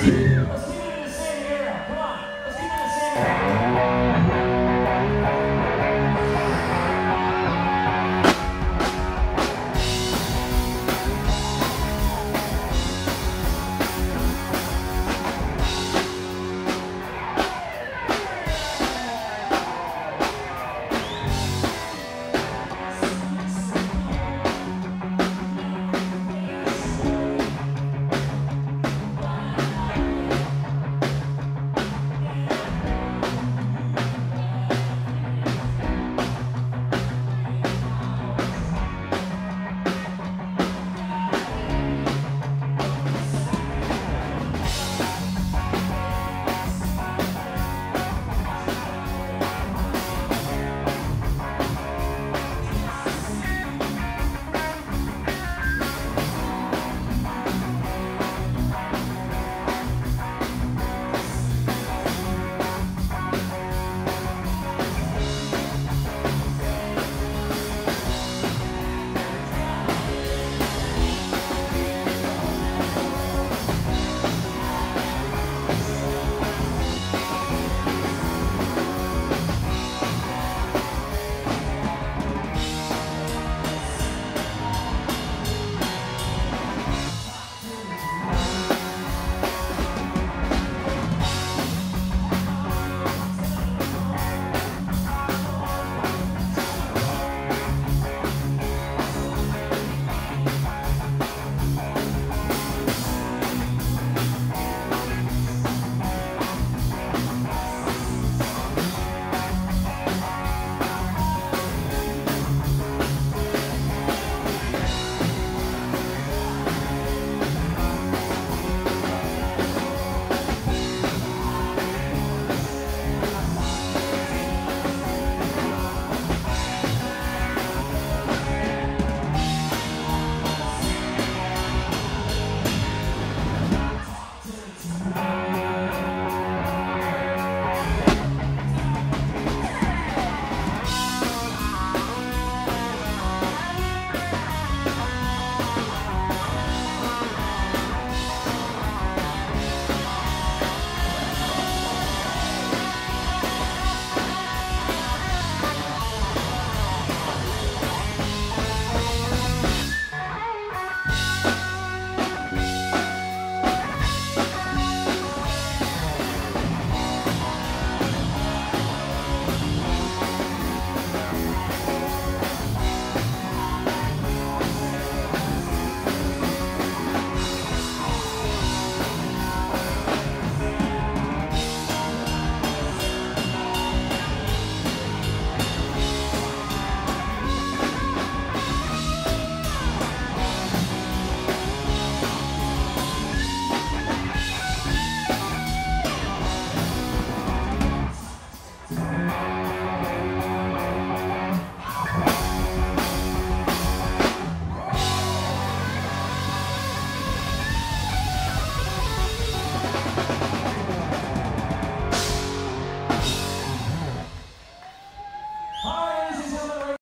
Brasil.